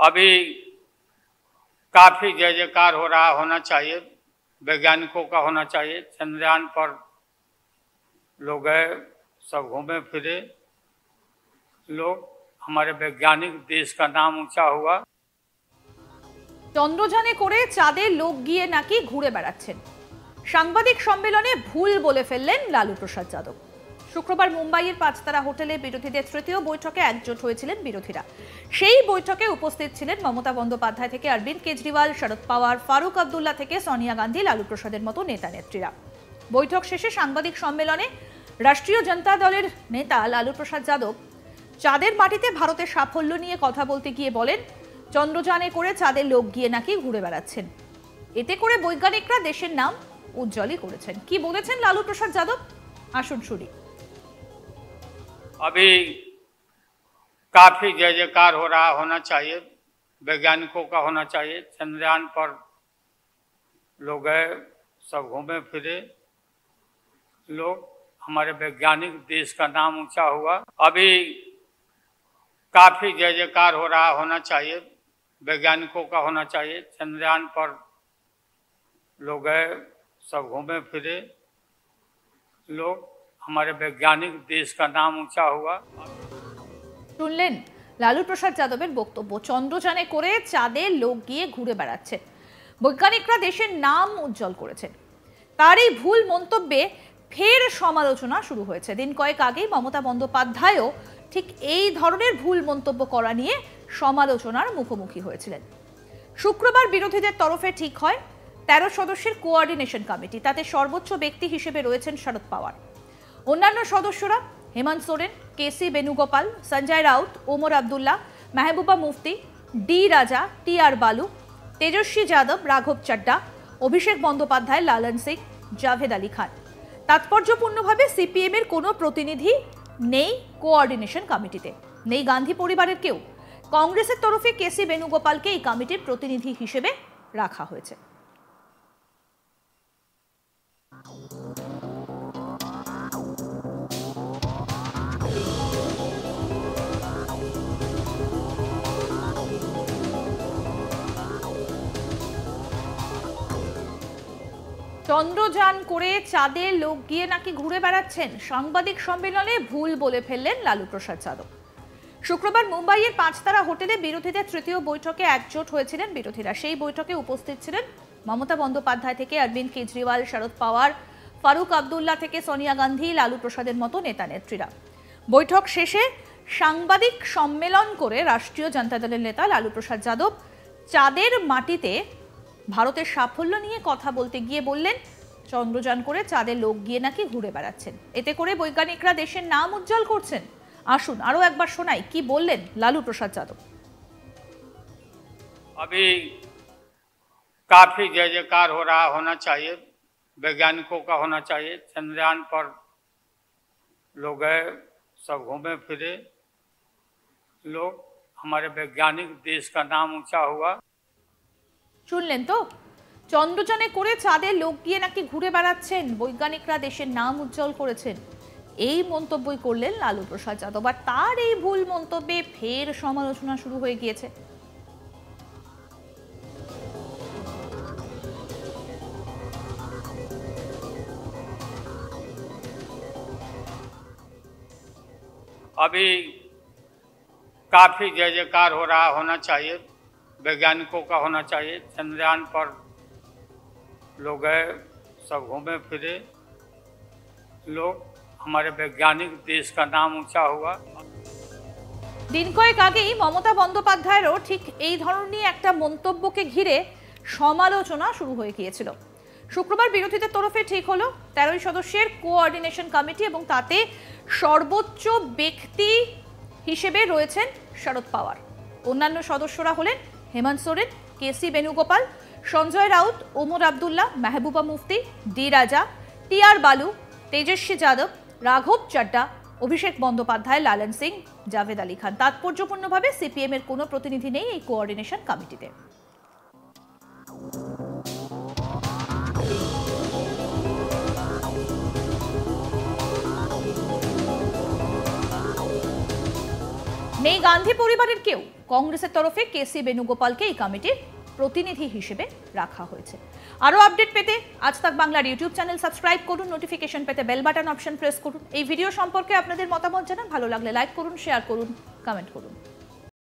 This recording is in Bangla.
अभी काफी जय जयकार हो रहा होना चाहिए वैज्ञानिकों का होना चाहिए चंद्रयान पर लोग गए सब घूमे फिरे लोग हमारे वैज्ञानिक देश का नाम ऊंचा हुआ চন্দ্রযানে করে চাঁদে লোক গিয়ে নাকি ঘুরে বেড়াচ্ছেন সাংবাদিক সম্মেলনে ভুল বলে ফেললেন লালু প্রসাদ যাদব শুক্রবার মুম্বাইয়ের পাঁচতারা হোটেলে বিরোধীদের তৃতীয় বৈঠকে একজোট হয়েছিলেন বিরোধীরা। সেই বৈঠকে উপস্থিত ছিলেন মমতা বন্দ্যোপাধ্যায় থেকে অরবিন্দ কেজরিওয়াল শরদ পাওয়ার, ফারুক আবদুল্লাহ থেকে সোনিয়া গান্ধী, লালু প্রসাদের মতো নেতা নেত্রীরা। বৈঠক শেষে সাংবাদিক সম্মেলনে রাষ্ট্রীয় জনতা দলের নেতা লালু প্রসাদ যাদব, চাঁদের মাটিতে ভারতের সাফল্য নিয়ে কথা বলতে গিয়ে বলেন, চন্দ্রযানে করে চাঁদের লোক গিয়ে নাকি ঘুরে বেড়াচ্ছেন। এতে করে বৈজ্ঞানিকরা দেশের নাম উজ্জ্বলই করেছেন। কি বলেছেন লালু প্রসাদ যাদব? আসুন শুনি। अभी काफ़ी जय जयकार हो रहा होना चाहिए, वैज्ञानिकों का होना चाहिए। चंद्रयान पर लोग गए सब घूमे फिरे। लोग, हमारे वैज्ञानिक देश का नाम ऊँचा हुआ। अभी काफ़ी जय जयकार हो रहा होना चाहिए, वैज्ञानिकों का होना चाहिए। चंद्रयान पर लोग गए सब घूमे फिरे। लोग हमारे वैज्ञानिक देश का नाम ऊंचा हुआ শুনলেন লালু প্রসাদ যাদবের বক্তব্য চন্দ্রযানে করে চাঁদে লোক গিয়ে ঘুরে বেড়াচ্ছে বৈজ্ঞানিকরা দেশের নাম উজ্জ্বল করেছেন তার এই ভুল মন্তব্যে ফের সমালোচনা শুরু হয়েছে দিন কয়েক আগেই মমতা বন্দ্যোপাধ্যায়ও ঠিক এই ধরনের ভুল মন্তব্য করা নিয়ে সমালোচনার মুখোমুখি হয়েছিলেন শুক্রবার বিরোধীদের তরফে ঠিক হয় তেরো সদস্যের কোঅর্ডিনেশন কমিটি তাতে সর্বোচ্চ ব্যক্তি হিসেবে রয়েছেন শরদ পাওয়ার অন্যান্য সদস্যরা Hemant Soren K C Venugopal, Sanjay Raut, Omar Abdullah, Mehbooba Mufti, D Raja, T R Baalu, Tejashwi Yadav, রাঘব চাড্ডা, অভিষেক বন্দ্যোপাধ্যায়, লালন সিং, জাভেদ আলী খান। তাৎপর্যপূর্ণভাবে সিপিএম এর কোনো প্রতিনিধি নেই কোঅর্ডিনেশন কমিটিতে। নেই গান্ধী পরিবারের কেউ। কংগ্রেসের তরফে কেসি বেণুগোপালকে এই কমিটির প্রতিনিধি হিসেবে রাখা হয়েছে। চন্দ্রযান করে চাঁদে লোক গিয়ে নাকি ঘুরে বেড়াচ্ছেন? সাংবাদিক সম্মেলনে ভুল বলে ফেললেন লালু প্রসাদ যাদব। শুক্রবার মুম্বাইয়ের পাঁচতারা হোটেলে বিরোধীদের তৃতীয় বৈঠকে একজোট হয়েছিলেন বিরোধীরা। সেই বৈঠকে উপস্থিত ছিলেন মমতা বন্দ্যোপাধ্যায় থেকে অরবিন্দ কেজরিওয়াল শরদ পাওয়ার, ফারুক আবদুল্লাহ থেকে সোনিয়া গান্ধী, লালু প্রসাদের মতো নেতা নেত্রীরা। বৈঠক শেষে সাংবাদিক সম্মেলন করে রাষ্ট্রীয় জনতা দলের নেতা লালু প্রসাদ যাদব চাঁদের মাটিতে ভারতের সাফল্য নিয়ে কথা বলতে গিয়ে বললেন চন্দ্রযান করে চাঁদে লোক গিয়ে নাকি ঘুরে বেড়াচ্ছেন এতে করে বৈজ্ঞানিকরা দেশের নাম উজ্জ্বল করছেন আসুন আরো একবার শোনাই কি বললেন লালু প্রসাদ যাদব अभी काफी जय जयकार हो रहा होना चाहिए वैज्ञानिकों का होना चाहिए चंद्रयान पर लोग गए सब घूमे फिरे लोग हमारे वैज्ञानिक देश का नाम ऊंचा हुआ শুনলেন তো চন্দ্রযানে করে চাঁদে লোক গিয়ে নাকি ঘুরে বেড়াচ্ছেন বৈজ্ঞানিকরা দেশের নাম উজ্জ্বল করেছেন এই মন্তব্যই করলেন লালু প্রসাদ যাদব আর তার এই ভুল মন্তব্যে ফের সমালোচনা শুরু হয়ে গিয়েছে अभी काफी जय जयकार हो रहा होना चाहिए वैज्ञानिकों का होना चाहिए चंद्रयान पर लोग गए सब घूमे फिरे लोग हमारे वैज्ञानिक देश का नाम ऊंचा हुआ দিন কয়েক আগেই মমতা বন্দ্যোপাধ্যায়েরও ঠিক এই ধরনের একটা মন্তব্যকে ঘিরে সমালোচনা শুরু হয়ে গিয়েছিল শুক্রবার বিরোধীদের তরফে ঠিক হলো তেরোই সদস্যের কোঅর্ডিনেশন কমিটি এবং তাতে সর্বোচ্চ ব্যক্তি হিসেবে রয়েছেন শরদ পাওয়ার অন্যান্য সদস্যরা হলেন Hemant Soren K C Venugopal, Sanjay Raut, Omar Abdullah, Mehbooba Mufti, D Raja, T R Baalu, Tejashwi Yadav, রাঘব চাড্ডা, অভিষেক বন্দ্যোপাধ্যায়, লালন সিং, জাভেদ আলী খান। তাৎপর্যপূর্ণভাবে সিপিএম এর কোনো প্রতিনিধি নেই এই কোঅর্ডিনেশন কমিটিতে নেই গান্ধী পরিবারের কেউ কংগ্রেসের তরফে কে সি বেণুগোপালকে এই কমিটির প্রতিনিধি হিসেবে রাখা হয়েছে। আরও আপডেট পেতে আজ তাক বাংলার ইউটিউব চ্যানেল সাবস্ক্রাইব করুন, নোটিফিকেশন পেতে বেল বাটন অপশন প্রেস করুন। এই ভিডিও সম্পর্কে আপনাদের মতামত জানান। ভালো লাগলে লাইক করুন, শেয়ার করুন কমেন্ট করুন।